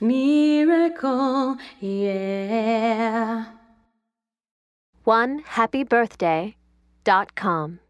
miracle, yeah. One happy birthday dot com.